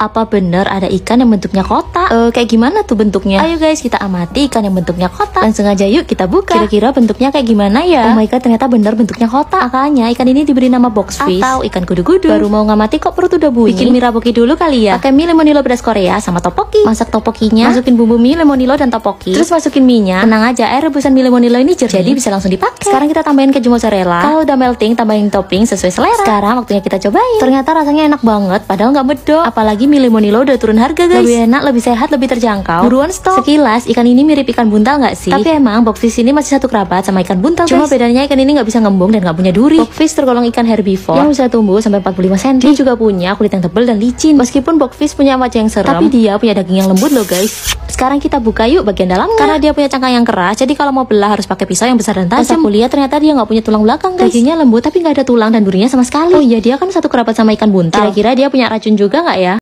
Apa bener ada ikan yang bentuknya kotak? Eh, kayak gimana tuh bentuknya? Ayo guys, kita amati ikan yang bentuknya kotak. Langsung aja yuk kita buka. Kira-kira bentuknya kayak gimana ya? Oh my god, ternyata bener bentuknya kotak. Makanya ikan ini diberi nama box fish atau ikan kudu-kudu. Baru mau ngamati kok perut udah bunyi. Bikin mie raboki dulu kali ya. Pakai mie lemonilo beras Korea sama topoki. Masak topokinya, masukin bumbu mie lemonilo dan topoki. Terus masukin mie-nya. Tenang aja, air rebusan mie lemonilo ini jernih. Jadi bisa langsung dipakai. Sekarang kita tambahin keju mozzarella. Kalau udah melting, tambahin topping sesuai selera. Sekarang waktunya kita cobain. Ternyata rasanya enak banget, padahal nggak medok. Apalagi mie lemonilo udah turun harga guys. Lebih enak, lebih sehat, lebih terjangkau. Buruan stop. Sekilas ikan ini mirip ikan buntal nggak sih? Tapi emang boxfish ini masih satu kerabat sama ikan buntal Cuma bedanya ikan ini nggak bisa ngembung dan nggak punya duri. Boxfish tergolong ikan herbivore yang bisa tumbuh sampai 45 cm. Dia juga punya kulit yang tebal dan licin. Meskipun boxfish punya wajah yang serem, tapi dia punya daging yang lembut loh guys. Sekarang kita buka yuk bagian dalamnya. Karena dia punya cangkang yang keras, jadi kalau mau belah harus pakai pisau yang besar dan tajam. Pas aku lihat ternyata dia nggak punya tulang belakang guys. Dagingnya lembut tapi nggak ada tulang dan durinya sama sekali. Oh iya dia kan satu kerabat sama ikan buntal. Kira-kira dia punya racun juga nggak ya?